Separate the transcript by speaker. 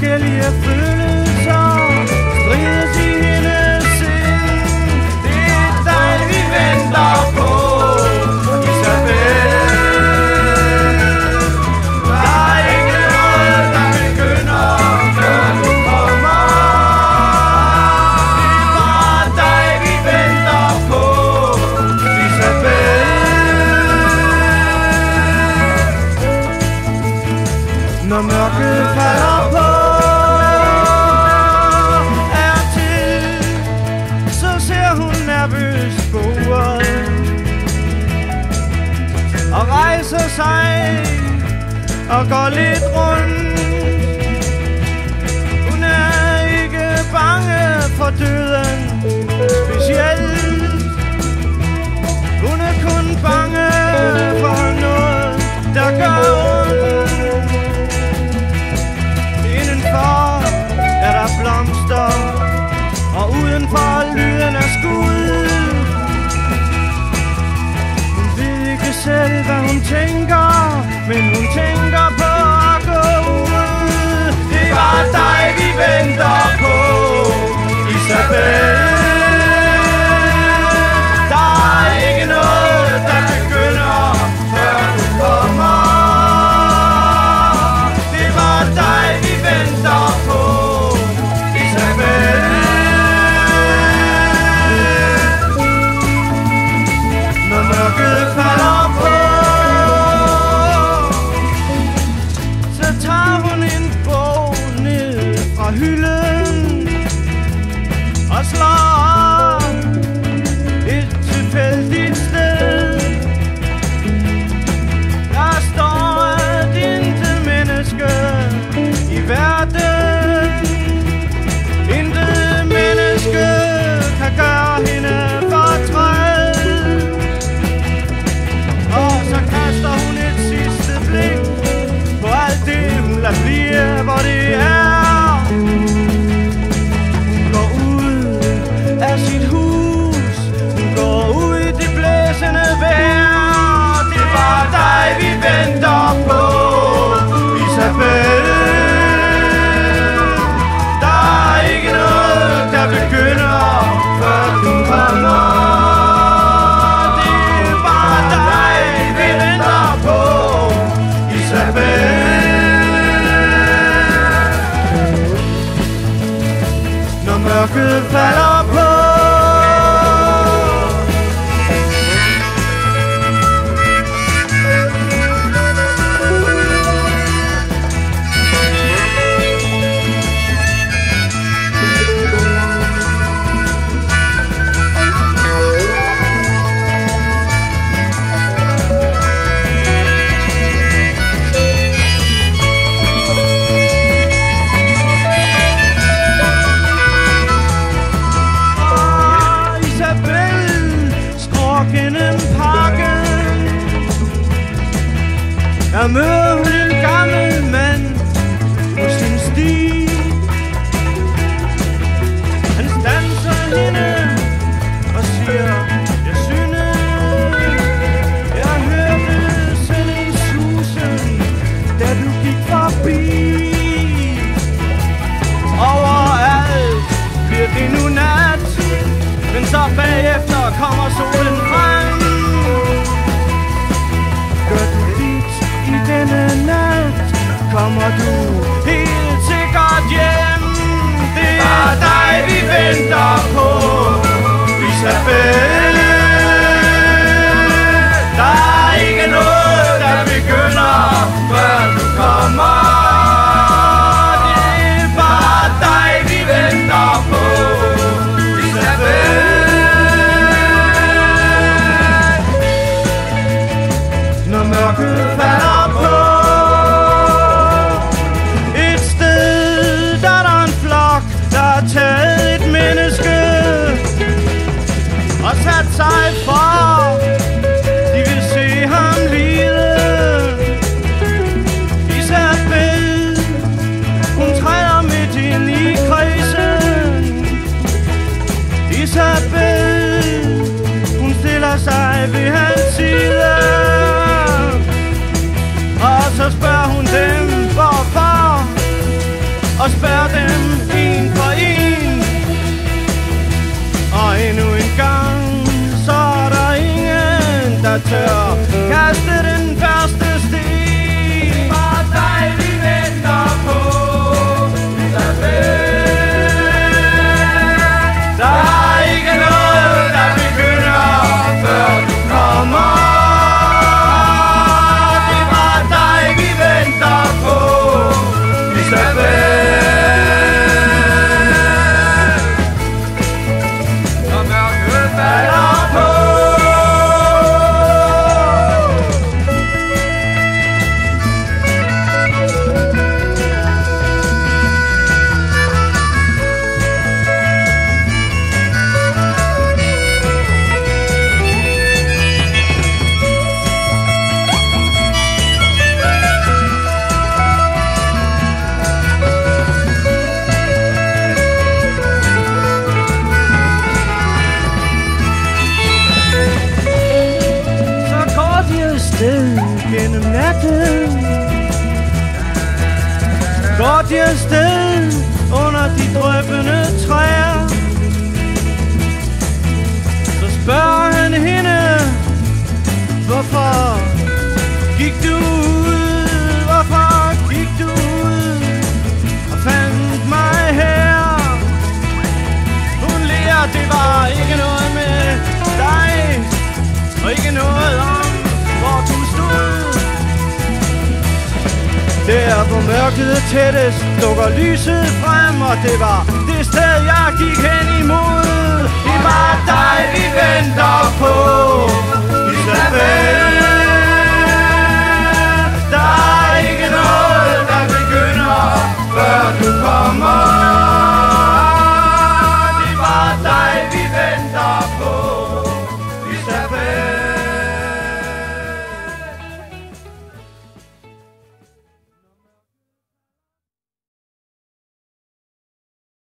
Speaker 1: que lhe fez. Og who Der møder walking a spell. Går de afsted under de drøbende træer Så spørger han hende Hvorfor gik du ud? Der hvor mørket tættest Dukker lyset frem Og det var det sted jeg gik hen imod. Det var dig vi venter på.